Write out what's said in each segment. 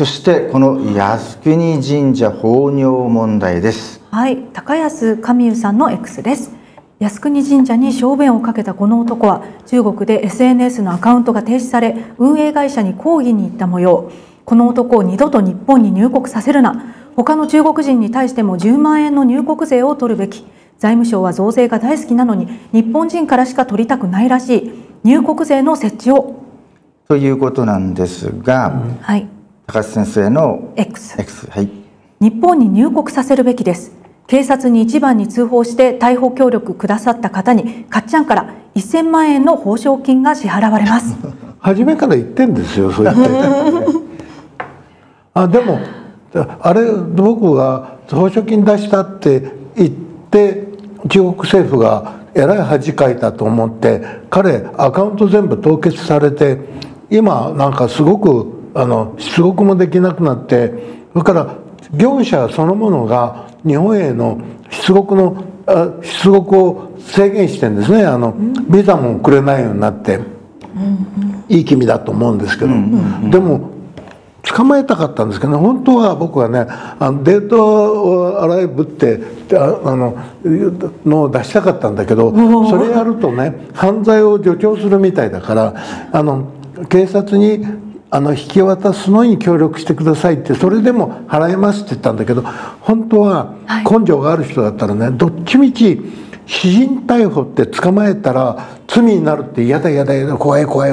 そしてこの靖国神社法尿問題です。はい高安神優さんの X です。靖国神社に小便をかけたこの男は中国で SNS のアカウントが停止され運営会社に抗議に行った模様。この男を二度と日本に入国させるな。他の中国人に対しても10万円の入国税を取るべき。財務省は増税が大好きなのに日本人からしか取りたくないらしい。入国税の設置を。ということなんですが、うん、はい高須先生の X, X はい。日本に入国させるべきです。警察に一番に通報して逮捕協力くださった方にかっちゃんから1000万円の報奨金が支払われます。初めから言ってんですよそう言って。あでもあれ僕が報奨金出したって言って中国政府がえらい恥かいたと思って彼アカウント全部凍結されて今なんかすごくあの出国もできなくなってそれから業者そのものが日本への出国の出国を制限してんですね。あのビザもくれないようになって、いい気味だと思うんですけど、でも捕まえたかったんですけどね。本当は僕はねあのデートを洗いぶってあののを出したかったんだけどそれやるとね犯罪を助長するみたいだからあの警察にあの引き渡すのに協力してくださいってそれでも払いますって言ったんだけど本当は根性がある人だったらねどっちみち私人逮捕って捕まえたら罪になるって嫌だ嫌だ嫌だ怖い怖い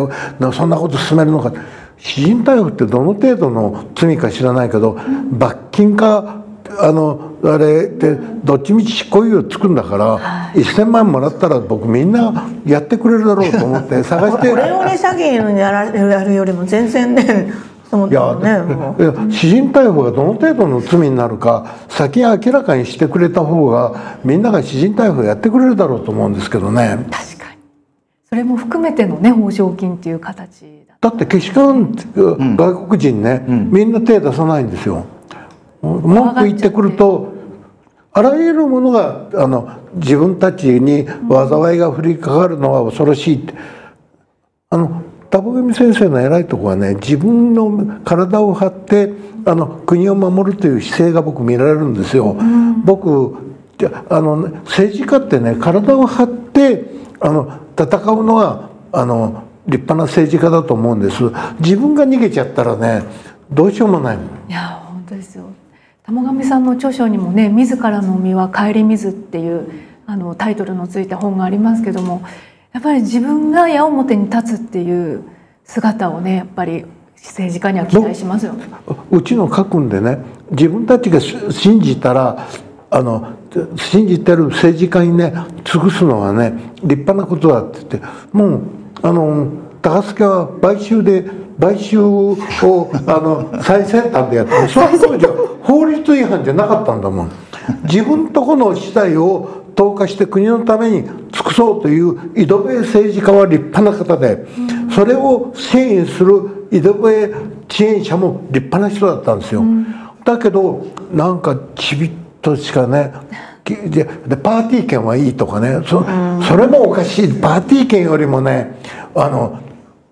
そんなこと進めるのか。私人逮捕ってどの程度の罪か知らないけど罰金かあのあれってどっちみち執行猶予つくんだから、はい、1,000万もらったら僕みんなやってくれるだろうと思って探して これをね詐欺やらやるよりも全然ねいやいや私人逮捕がどの程度の罪になるか先に明らかにしてくれた方がみんなが私人逮捕やってくれるだろうと思うんですけどね。確かに。それも含めてのね報奨金っていう形だってけしからん。外国人ね、うん、みんな手出さないんですよ文句言ってくるとあらゆるものがあの自分たちに災いが降りかかるのは恐ろしい。ってあの田保組先生の偉いとこはね自分の体を張ってあの国を守るという姿勢が僕見られるんですよ。うん、僕あの政治家ってね体を張ってあの戦うのはあの立派な政治家だと思うんです。自分が逃げちゃったらねどうしようもないいや本当ですよ玉上さんの著書にもね「自らの身は顧みず」っていうあのタイトルのついた本がありますけどもやっぱり自分が矢面に立つっていう姿をねやっぱり政治家には期待しますよね。うちの書くんでね自分たちが信じたらあの信じてる政治家にね尽くすのはね立派なことだって言ってもうあの高須は買収で買収をあの最先端でやってその当時は法律違反じゃなかったんだもん。自分とこの資材を投下して国のために尽くそうという井戸部政治家は立派な方でそれを支援する井戸部支援者も立派な人だったんですよ。だけどなんかちびっとしかねでパーティー券はいいとかねそそれもおかしい。パーティー券よりもねあの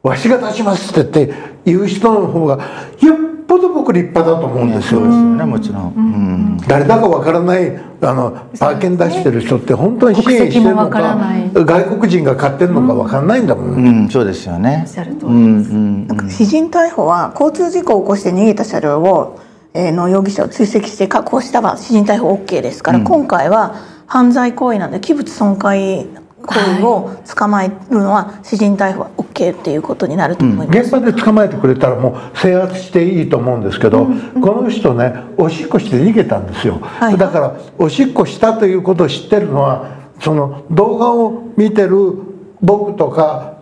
わしが出しますって言って言う人の方がよっぽど僕立派だと思うんですよ。そうですよねもちろん。うん、誰だかわからないあのパーケン出してる人って本当に支援してるのか外国人が買ってるのかわかんないんだもん。うん、そうですよね。私人逮捕は交通事故を起こして逃げた車両を、えー、の容疑者を追跡して確保したら私人逮捕 OK ですから、今回は犯罪行為なんで器物損壊行為を捕まえるのは私人逮捕は OK っていうことになると思います、うん、現場で捕まえてくれたらもう制圧していいと思うんですけど、うんうん、この人ねおしっこして逃げたんですよ、はい、だからおしっこしたということを知ってるのはその動画を見てる僕とか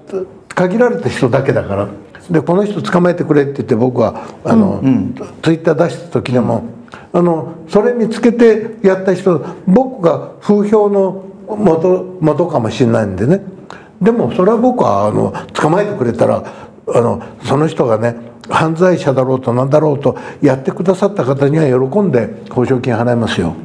限られた人だけだから。でこの人捕まえてくれって言って僕はあの、うん。うん、ツイッター出した時でも、あのそれ見つけてやった人僕が風評の元元かもしれないんでね。でもそれは僕はあの捕まえてくれたらあのその人がね犯罪者だろうと何だろうとやってくださった方には喜んで報奨金払いますよ。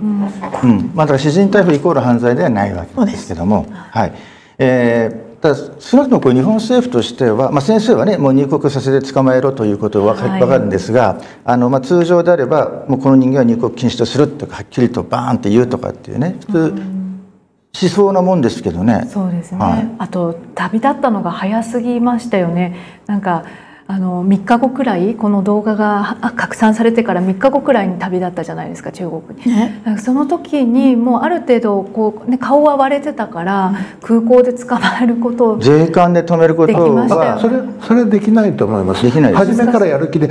うん、まあ、だから私人逮捕イコール犯罪ではないわけですけども、はい、えーただ少なくともこ日本政府としては、まあ、先生はねもう入国させて捕まえろということは分か,、はい、かるんですがあの、まあ、通常であればもうこの人間は入国禁止とするとかはっきりとバーンって言うとかっていうね普通、しそうなもんですけどね。そうですね、はい、あと旅立ったのが早すぎましたよね。なんかあの3日後くらいこの動画が拡散されてから3日後くらいに旅立ったじゃないですか中国に、ね、その時にもうある程度こう、ね、顔は割れてたから空港で捕まえることを税関で止めることはそれそれできないと思います。できない初めからやる気で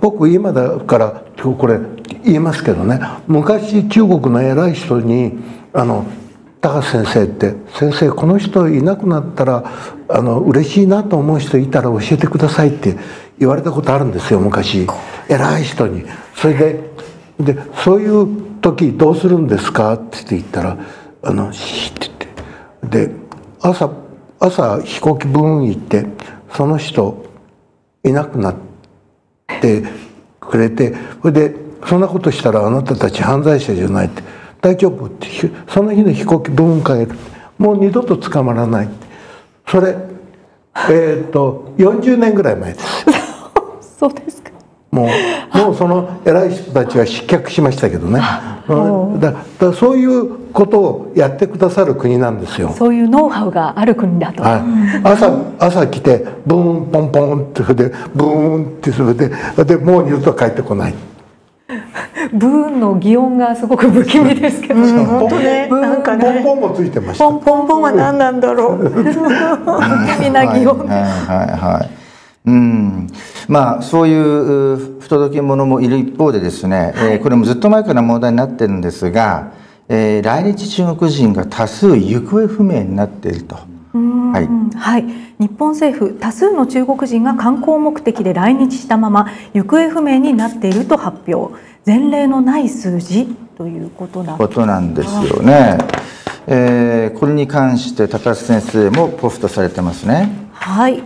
僕今だからこれ言いますけどね。昔中国の偉い人にあの高橋先生って「先生この人いなくなったらあの嬉しいなと思う人いたら教えてください」って言われたことあるんですよ昔偉い人に。それででそういう時どうするんですかって言ったら「あのシー」って言ってで朝朝飛行機分行ってその人いなくなってくれてそれでそんなことしたらあなたたち犯罪者じゃないって。大丈夫ってその日の飛行機分帰るもう二度と捕まらないそれえっ、と40年ぐらい前です。そうですか。もうもうその偉い人たちは失脚しましたけどね。だだそういうことをやってくださる国なんですよ。そういうノウハウがある国だと、はい、朝朝来てブーンポンポンってそれでブーンってそれででもう二度と帰ってこないブーンの擬音がすごく不気味ですけど、うん、本当ね。なんかね。ポンポンもついてました。ポンポンポンは何なんだろう。不気味な擬音。はいはいはいうん。まあそういう不届き者もいる一方でですね、はい、えー、これもずっと前から問題になってるんですが、えー、来日中国人が多数行方不明になっていると。はい、はい、日本政府多数の中国人が観光目的で来日したまま行方不明になっていると発表前例のない数字ということなことなんですよね、えー、これに関して高橋先生もポストされてますね。はい。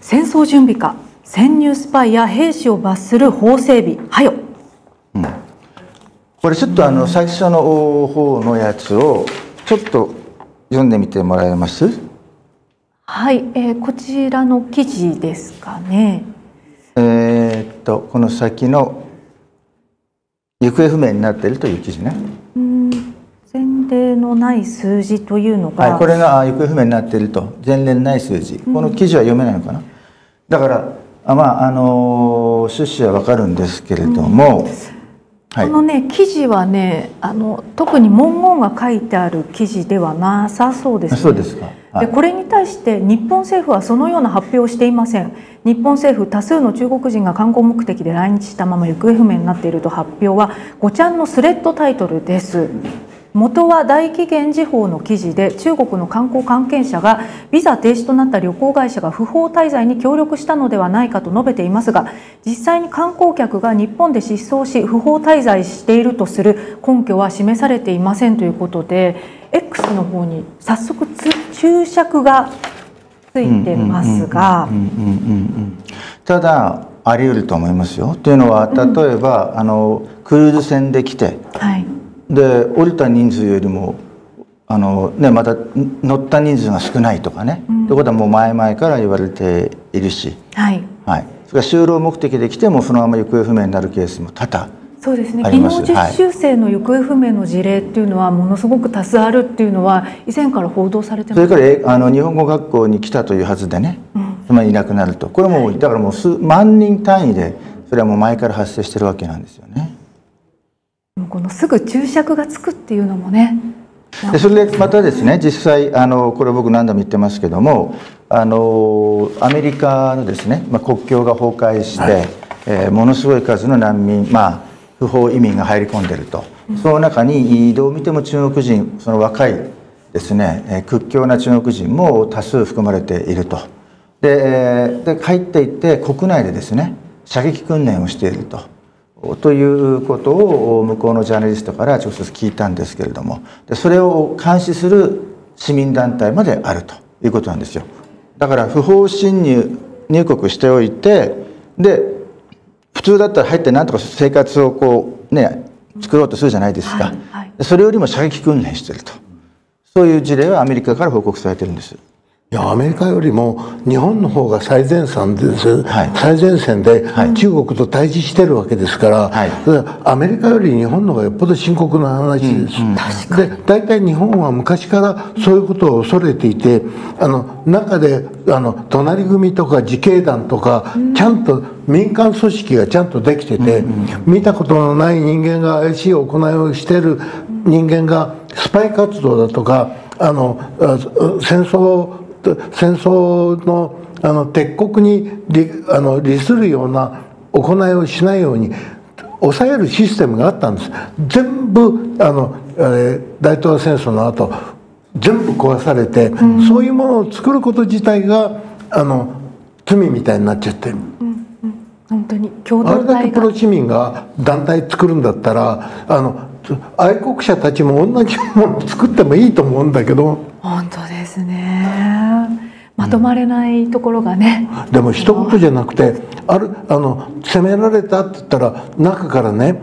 戦争準備か。潜入スパイや兵士を罰する法整備。はよ、うん、これちょっとあの最初の方のやつをちょっと読んでみてもらえます？はい、えー、こちらの記事ですかね。えー、っとこの先の行方不明になっているという記事ね。うん。前例のない数字というのが、はい、これが行方不明になっていると。前例のない数字。この記事は読めないのかな、だからあまああの趣旨はわかるんですけれども、うんこのね記事はねあの特に文言が書いてある記事ではなさそうです、ね、そうですか、はい、でこれに対して日本政府はそのような発表をしていません。日本政府多数の中国人が観光目的で来日したまま行方不明になっていると発表はごちゃんのスレッドタイトルです元は大紀元時報の記事で中国の観光関係者がビザ停止となった旅行会社が不法滞在に協力したのではないかと述べていますが実際に観光客が日本で失踪し不法滞在しているとする根拠は示されていませんということで X の方に早速注釈がついてますが。ただあり得ると思いますよ。というのは例えば、うん、あのクルーズ船で来て、はいで降りた人数よりもあの、ね、また乗った人数が少ないとかね、うん、ということはもう前々から言われているし、はい。はい、それから就労目的で来てもそのまま行方不明になるケースも多々そうですね。技能実習生の行方不明の事例っていうのはものすごく多数あるっていうのは以前から報道されてます。それからあの日本語学校に来たというはずでね、うん、つまりいなくなると。これも、はい、だからもう数万人単位でそれはもう前から発生してるわけなんですよね。このすぐ注釈がつくっていうのもね。でそれでまたですね実際あのこれ僕何度も言ってますけどもあのアメリカのですね、まあ、国境が崩壊して、はい、えー、ものすごい数の難民、まあ、不法移民が入り込んでると、うん、その中にどう見ても中国人その若いですね、えー、屈強な中国人も多数含まれていると。でで帰っていって国内でですね射撃訓練をしていると。ということを向こうのジャーナリストから直接聞いたんですけれどもでそれを監視する市民団体まであるということなんですよ。だから不法侵入入国しておいてで普通だったら入って何とか生活をこうね作ろうとするじゃないですか、はいはい、それよりも射撃訓練してると。そういう事例はアメリカから報告されてるんです。いやアメリカよりも日本の方が最前線です、はい。最前線で中国と対峙してるわけですから、はい。アメリカより日本の方がよっぽど深刻な話です、で大体日本は昔からそういうことを恐れていてあの中であの隣組とか自警団とか、ちゃんと民間組織がちゃんとできてて、見たことのない人間が怪しい行いをしている人間がスパイ活動だとかあのあ戦争戦争のあの鉄国に利あの利するような行いをしないように抑えるシステムがあったんです。全部あの、えー大東亜戦争の後全部壊されて、そういうものを作ること自体があの罪みたいになっちゃって本当に。共あれだけプロ市民が団体作るんだったらあの愛国者たちも同じものを作ってもいいと思うんだけど。本当です。ねまとまれないところがね、でも一言じゃなくてあるあの攻められたって言ったら中からね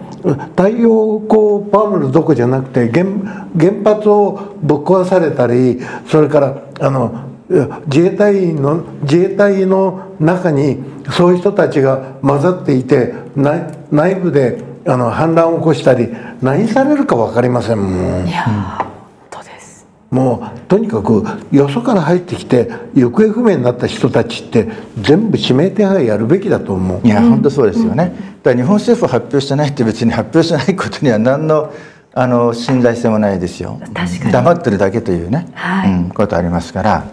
太陽光パネルどこじゃなくて原原発をぶっ壊されたりそれからあの自衛隊員の自衛隊の中にそういう人たちが混ざっていて内内部であの反乱を起こしたり何されるか分かりませんもん。もうとにかくよそから入ってきて行方不明になった人たちって全部指名手配やるべきだと思ういや、本当そうですよね。だから日本政府は発表してないって別に発表しないことには何のあの信頼性もないですよ。確かに黙ってるだけというね、はいうん、ことありますから、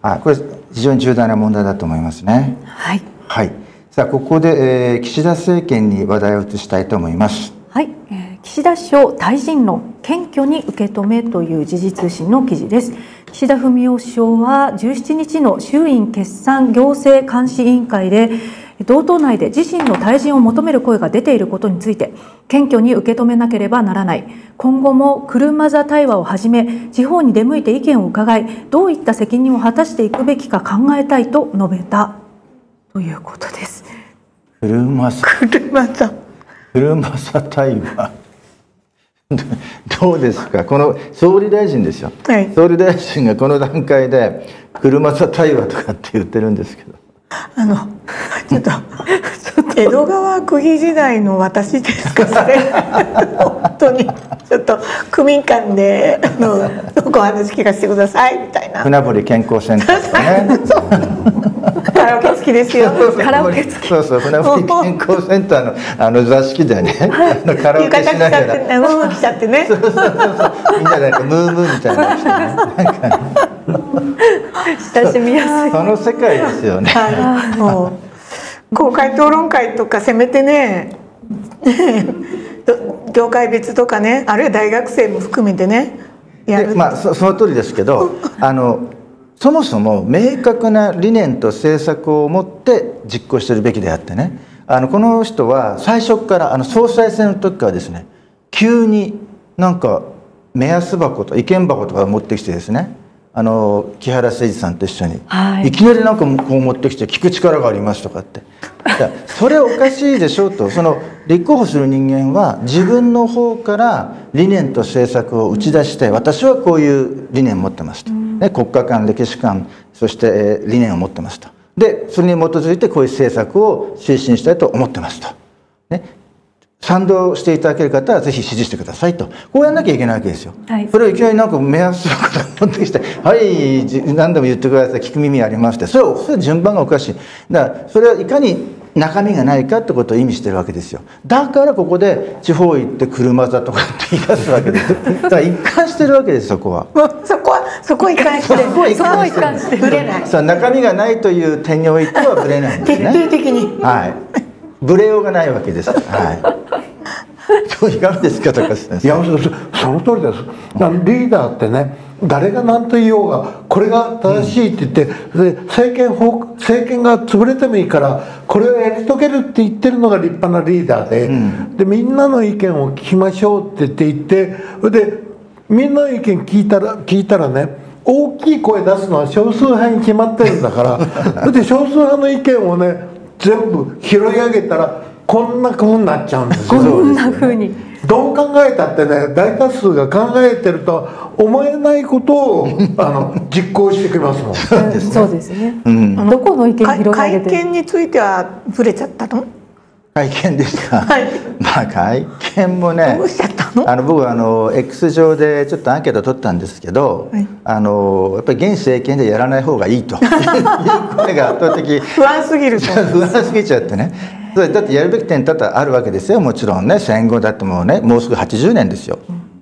あ、これ非常に重大な問題だと思いますね。はいはい。さあここで、えー岸田政権に話題を移したいと思います。はい、えー岸田首相退陣論謙虚に受け止めという時事通信の記事です。岸田文雄首相は17日の衆院決算行政監視委員会で同党内で自身の退陣を求める声が出ていることについて謙虚に受け止めなければならない。今後も車座対話をはじめ地方に出向いて意見を伺いどういった責任を果たしていくべきか考えたいと述べた。ということです。車さ車座。車さ対話 どうですか？この総理大臣ですよ、はい。総理大臣がこの段階で車さ対話とかって言ってるんですけど。あのちょっと江戸川区議時代の私ですか？それ。本当にちょっと区民間であの ご話聞かせてくださいみたいな。船堀健康センターね カラオケ好きですよ。カラオケ付き。そうそう。船堀健康センターのあの座敷でねあのカラオケしながら。ゃってねうん着ちゃってね。そうそうそうみんなでなんかムームーみたいなのしてね親しみやすい。その世界ですよね。はい。もう公開討論会とかせめてねど業界別とかねあるいは大学生も含めてねやる、でまあそその通りですけどあのそもそも明確な理念と政策を持って実行してるべきであってね。あのこの人は最初からあの総裁選の時からですね急になんか目安箱と意見箱とか持ってきてですねあの木原誠二さんと一緒に、はい。いきなりなんかこう持ってきて聞く力がありますとかって。それおかしいでしょうと。その立候補する人間は自分の方から理念と政策を打ち出して私はこういう理念を持ってますと、ね、国家観歴史観そしてえー理念を持ってますとでそれに基づいてこういう政策を推進したいと思ってますと。ね賛同していただける方はぜひ支持してくださいと。こうやんなきゃいけないわけですよ、はい。それをいきなりなんか目安箱持ってきて「はいじ何でも言ってください。聞く耳あります」って。それはそれは順番がおかしい。だからそれはいかに中身がないかってことを意味してるわけですよ。だからここで地方行って車座とかって言い出すわけです だから一貫してるわけですそこは。そこはそこ一貫してそこは一貫してぶれない。さあ中身がないという点においてはブレないんです徹ね底的に。はいブレようがないわけです。はい。どういかがですか高橋先生。いやそその通りです。リーダーってね誰が何と言おうがこれが正しいって言って、で政権法政権が潰れてもいいからこれをやり遂げるって言ってるのが立派なリーダーで,、でみんなの意見を聞きましょうって言って言ってでみんなの意見聞いたら聞いたらね大きい声出すのは少数派に決まってるんだからそれ で少数派の意見をね全部拾い上げたらこんな風になっちゃうんですよ。こんな風に。どう考えたってね大多数が考えてると思えないことを あの実行してきますもん。そうですね。うん。どこの意見会広げ会て見については触れちゃったの会見ですか、はい。まあ会見もねどうしちゃった？の？あの僕あの X 上でちょっとアンケート取ったんですけど、はい。あのやっぱり現政権でやらない方がいいと。いう声が圧倒的。不安すぎると。不安すぎちゃってね。それだってやるべき点多々あるわけですよ。もちろんね戦後だってもうねもうすぐ80年ですよ、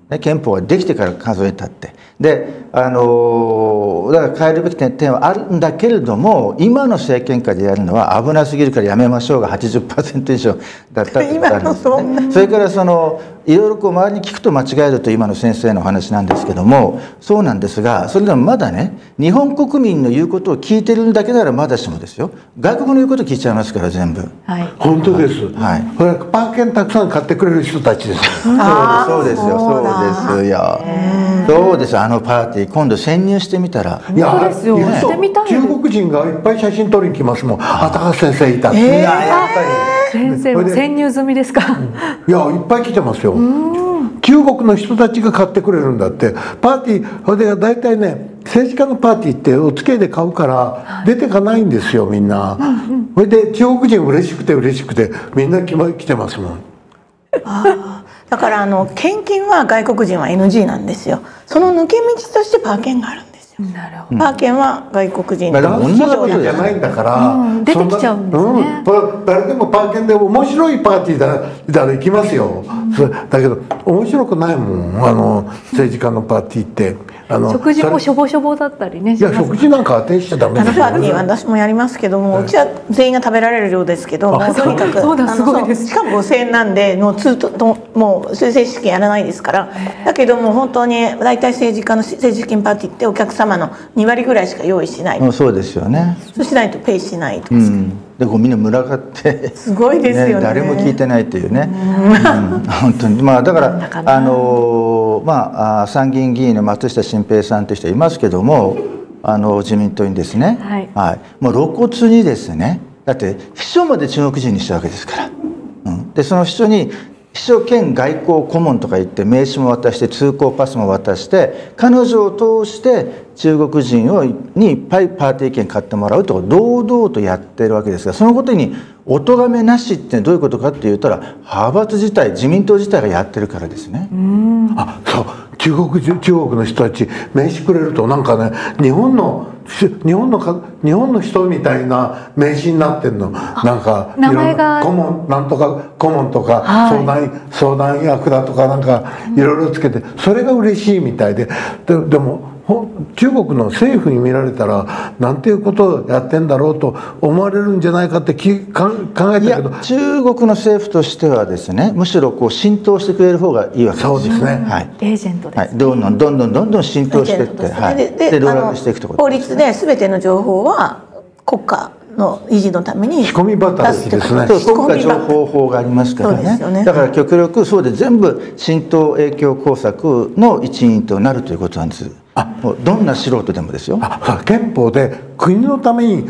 ね、憲法ができてから数えたって。であのだから変えるべき点点はあるんだけれども今の政権下でやるのは危なすぎるからやめましょうが80%以上だったってことあるんですよ今のそんねそれからそのいろいろこう周りに聞くと間違えると今の先生のお話なんですけどもそうなんですがそれでもまだね日本国民の言うことを聞いてるんだけならまだしもですよ。外国の言うこと聞いちゃいますから全部。はい。本当です、はい。これパーケンたくさん買ってくれる人たちです。あーそうですそうですよ。そうですよ。そうですあのパーティー。今度潜入してみたら。いやですよ。いやしてみたいです。中国人がいっぱい写真撮りに来ますもん。あ高橋先生いた。いややっぱ先生も潜入済みですか？いやいっぱい来てますよ。中国の人たちが買ってくれるんだって。パーティーそれで大体ね政治家のパーティーってお付き合いで買うから出てかないんですよみんな。それで中国人嬉しくて嬉しくてみんな来てますもんだからあの献金は外国人は NG なんですよ。その抜け道としてパーケンがあるんですよ、なるほど。パーケンは外国人。まあでもダンスパーティーじゃないんだから、うん出てきちゃうんですね。うんパ誰でもパーケンで面白いパーティーだだら行きますよ、そだけど面白くないもん。あの政治家のパーティーってあの食事もしそょぼしょぼだったりねれいや食事なんか当てにしちゃダメあですパーティーは私もやりますけども、うちは全員が食べられる量ですけど、もう。とにかくそうだすごいです。しかも5000円なんでもうずっとともう修正式やらないですから。だけども本当に大体政治家の政治資金パーティーってお客様の2割ぐらいしか用意しない、もうそうですよね。そうしないとペイしないとか、うんでこうみんな群がってすごいですよね。誰も聞いてないっていうね、うん。本当に。まあだからあのまああ参議院議員の松下新平さんという人いますけどもあの自民党にですね、はい。もう露骨にですねだって秘書まで中国人にしたわけですから、うん、でその秘書に秘書兼外交顧問とか言って名刺も渡して通行パスも渡して彼女を通して中国人をにいっぱいパーティー券買ってもらうと堂々とやってるわけですがそのことにお咎めなしってどういうことかって言ったら派閥自体自民党自体がやってるからですね。あそう中国人中国の人たち名刺くれるとなんかね日本のし日本のか日本の人みたいな名刺になってんの。なんか名前が。顧問なんとか顧問とか、はい。相談相談役だとかなんかいろいろつけてそれが嬉しいみたいで。ででもほ中国の政府に見られたらなんていうことをやってんだろうと思われるんじゃないかってきかん考えたけど。中国の政府としてはですねむしろこう浸透してくれる方がいいわけです。そうですね。はい。エージェントです、はい、どんどんどんどんどんどん浸透していって、はい、ででしていくとこ法ろ律で全ての情報は国家の維持のために仕込み働きですね。国家情報法がありますからね。ね。だから極力そうで全部浸透影響工作の一員となるということなんですもうどんな素人でもですよ。憲法で国のために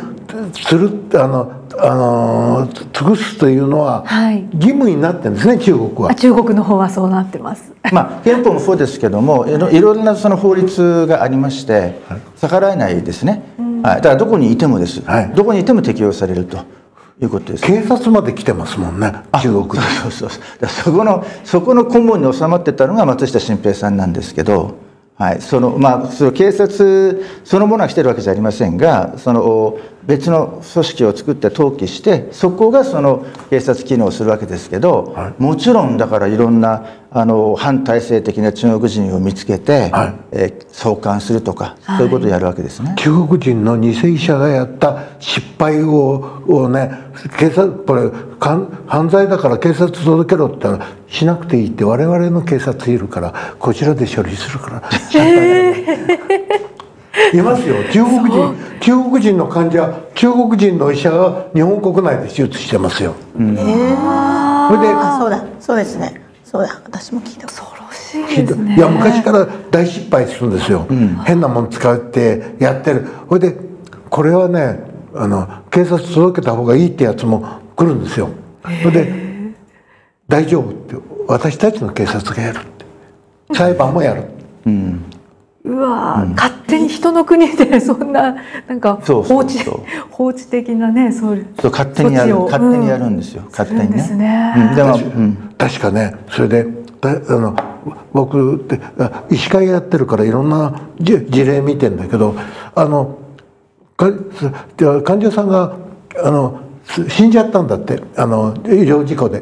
するあのあの尽くすというのははい。義務になってるんですね中国は。あ。中国の方はそうなってます。まあ憲法もそうですけどもい。ろいろいろなその法律がありまして逆らえないですね、はい、だからどこにいてもです、はい。どこにいても適用されるということです。警察まで来てますもんね中国に。そうそうそう。そこのそこの顧問に収まってたのが松下新平さんなんですけど、はい、そのまあその警察そのものはしてるわけじゃありませんがその別の組織を作って登記してそこがその警察機能をするわけですけど、はもちろんだからいろんなあの反体制的な中国人を見つけて、はいえー送還するとかそういうことをやるわけですね。中国人の偽医者がやった失敗ををね警察これかん犯罪だから警察届けろって言ったらしなくていいって我々の警察いるからこちらで処理するから。いますよ。中国人中国人の患者中国人の医者が日本国内で手術してますよ。それであそうだ。そうですね。そうだ。私も聞いた。恐ろしいですね。いや昔から大失敗するんですよ、変なもん使ってやってる。それでこれはねあの警察届けた方がいいってやつも来るんですよ。それで大丈夫って私たちの警察がやるって。裁判もやる。うんうわー、勝手に人の国でそんななんかそう放置そうそう。放置的なねそういうそう勝手にやる措置を。勝手にやるんですよ、勝手にね。ですね。うん、でも、うん、確かねそれでだあの僕ってあ医師会やってるからいろんなじ事例見てんだけどあのかじゃあ患者さんがあのす死んじゃったんだってあの医療事故で、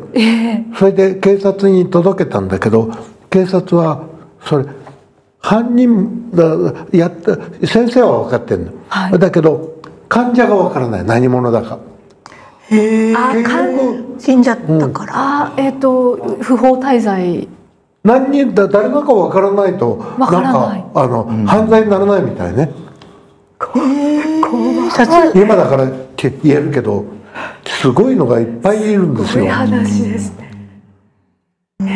それで警察に届けたんだけど警察はそれ犯人だやった先生は分かってんの、はい。だけど患者が分からない。何者だか。結あかん局死んじゃったから、あえっ、と不法滞在。何人だ誰だかわからないとわからない。んかあの、犯罪にならないみたいね。殺今だからって言えるけどすごいのがいっぱいいるんですよ。そういう話ですね。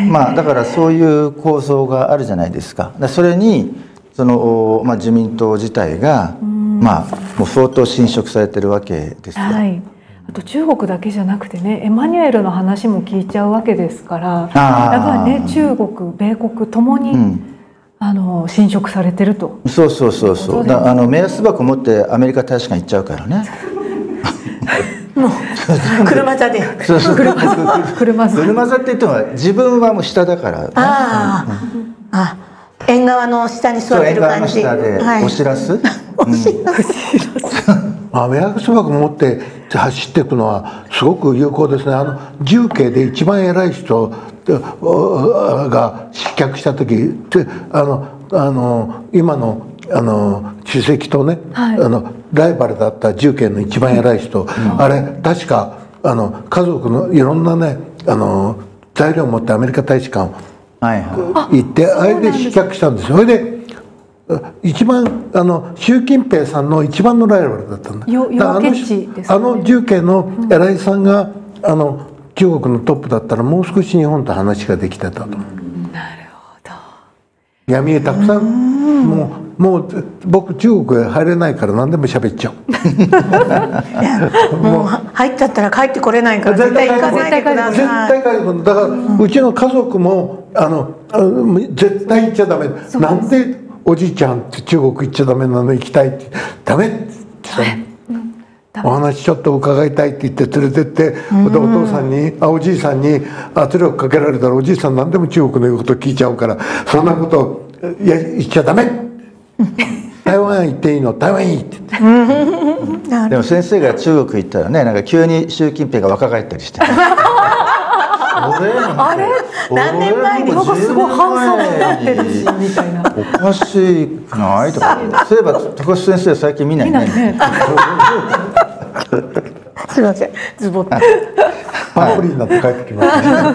まあだからそういう構想があるじゃないですか。だからそれにそのまあ自民党自体がまあもう相当侵食されてるわけですよ。はい。あと中国だけじゃなくてねエマニュエルの話も聞いちゃうわけですからあーやっぱりね中国米国ともに、うんあの侵食されてるとそうそうそうそう。だからあの目安箱持ってアメリカ大使館行っちゃうからね。車座で。そうそう。車座。車座。車座って言っても自分はもう下だから、ね。ああ、あ縁側の下に座って縁側のる感じ下ではい。お知らす？お知らせアメアクスバ持って走っていくのはすごく有効ですね。あの重慶で一番偉い人おが失脚した時ってあのあの今のあの主席とね、はい。あのライバルだった重慶の一番偉い人、あれ確かあの家族のいろんなねあの材料を持ってアメリカ大使館はいは行ってあれで失脚したんですよ。それであ一番あの習近平さんの一番のライバルだったんだ。よだねあの重慶の偉いさんが、あの中国のトップだったらもう少し日本と話ができてたと。思うなるほど。闇へたくさん。もうもう僕中国へ入れないから何でも喋っちゃう。もうは入っちゃったら帰ってこれないから絶対行かない。でくだ絶さい対帰る。だから、うちの家族もあの絶対行っちゃダメ。なんでおじいちゃんって中国行っちゃダメなの行きたいって。ダメって言ったの。お話ちょっと伺いたいって言って連れてって、でお父さんにあおじいさんに圧力かけられたらおじいさん何でも中国の言うこと聞いちゃうからそんなこといや言っちゃダメ台湾行っていいの？台湾いいって言ってい。でも先生が中国行ったらねなんか急に習近平が若返ったりして。あれ？何年前に？なんかすごいハンサムになって。るしみたいなおかしくな。いとかそういえば高須先生最近見ないね。見ないね。すいません。ズボッパンプリになって帰ってきました、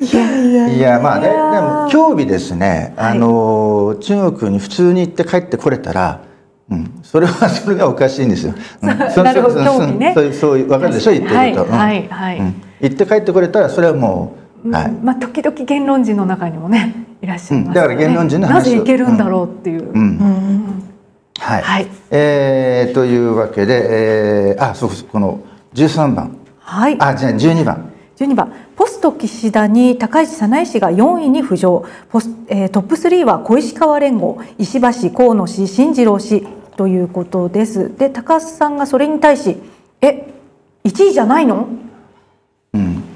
いやいやいや。まあねでも興味ですね、あの中国に普通に行って帰ってこれたら、うん、それは それがおかしいんですよ。うん。そなるほど興味ね。そういうそういうわかるでしょ言ってること。はいうん。はい。はいうん。行って帰ってこれたらそれはもう、はい。まあ時々言論人の中にもねいらっしゃいますよね、うん。だから言論人の話を。なぜいけるんだろうっていう、うん。はい、はい。えーというわけで、えーあそうそうこの13番。はい。あじゃあ12番。12番ポスト岸田に高市早苗氏が4位に浮上。ポス、えートップ3は小石川連合。石破氏河野氏進次郎氏ということです。で高須さんがそれに対し「え1位じゃないの?」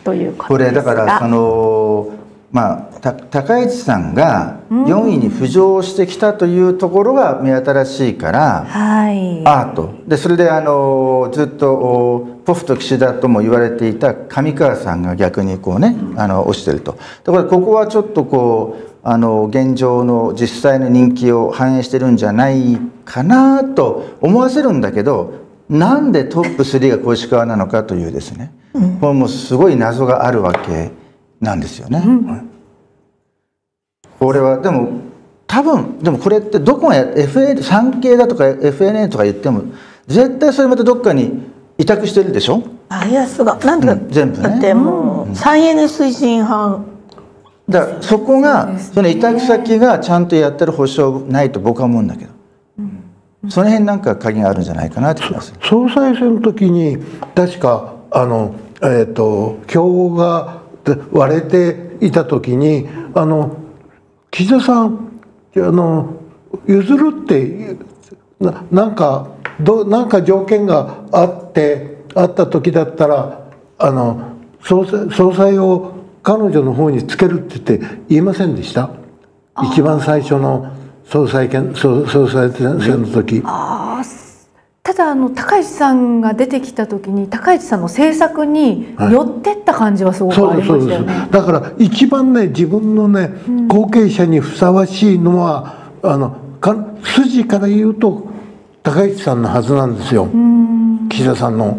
というこれですが。だからそのまあた高市さんが4位に浮上してきたというところが目新しいから、はい。ああと。でそれであのずっとおポスト岸田とも言われていた上川さんが逆にこうねあの落ちてると。だからここはちょっとこうあの現状の実際の人気を反映してるんじゃないかなと思わせるんだけどなんでトップ3が小石川なのかというですね、これもうすごい謎があるわけなんですよね。これはでも多分でもこれってどこがや FA 産経だとか FNA とか言っても絶対それまたどっかに委託してるでしょ？バイアスがなんか、うん全部ね。だってもう再エネ推進派だからそこがその委託先がちゃんとやってる保証ないと僕は思うんだけど、その辺なんか鍵があるんじゃないかなって気がする。総裁選の時に確かあの、えー、と票がで割れていた時にあの岸田さんあの譲るってななんかどなんか条件があってあった時だったらあの総裁総裁を彼女の方につけるって言って言いませんでした？一番最初の総裁権総総裁選の時。ただあの高市さんが出てきた時に高市さんの政策に寄ってった感じはすごくありそうですそうでましたよね。す。だから一番ね自分のね後継者にふさわしいのはあのか筋から言うと高市さんのはずなんですよ。岸田さんの、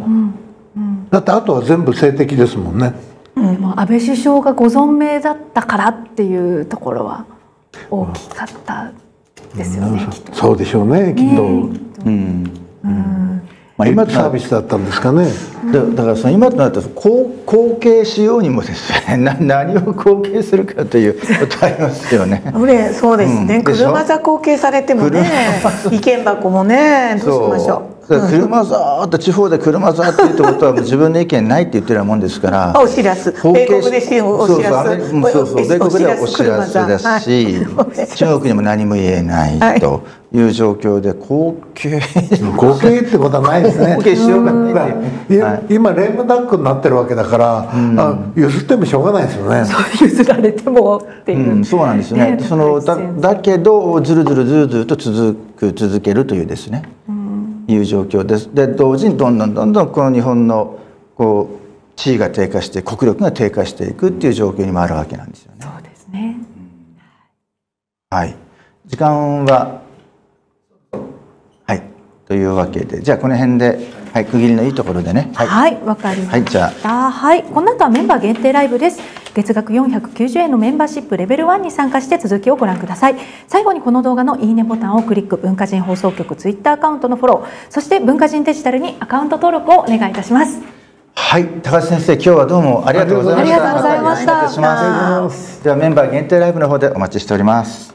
だってあとは全部政敵ですもんね。でも安倍首相がご存命だったからっていうところは大きかったですよね。そうでしょうねきっと、うんまあ、今サービスだったんですかね。だだからその今となっては後後継しようにもですね。な何を後継するかということありますよね。そうですね、うん。車座後継されてもね意見箱もねどうしましょう車座ーっと地方で車座って言うってことはもう自分の意見ないって言ってるようなもんですからあ お知らす。米国でしお知らす。そうそう米国ではお知らせですし、はい。中国にも何も言えないとい。う状況で後継。後継ってことはないですね。後継しようがないはい。今レームダックになってるわけだから、あ譲ってもしょうがないですよね。譲られてもっていう、うん、そうなんですよね。そのだだけどずるずるずるずると続く続けるというですね、いう状況です。で同時にどんどんどんどんこの日本のこう地位が低下して国力が低下していくっていう状況にもあるわけなんですよね。そうですね。はい。時間ははいというわけでじゃあこの辺ではい区切りのいいところでね。はい。はい、わ、かりました。はいじゃはい、この後はメンバー限定ライブです。月額490円のメンバーシップレベル1に参加して続きをご覧ください。最後にこの動画のいいねボタンをクリック、文化人放送局ツイッターアカウントのフォロー、そして文化人デジタルにアカウント登録をお願いいたします。はい、高橋先生、今日はどうもありがとうございました。ありがとうございました。ではメンバー限定ライブの方でお待ちしております。